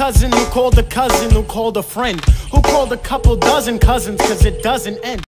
cousin who called a cousin who called a friend, who called a couple dozen cousins, cause it doesn't end.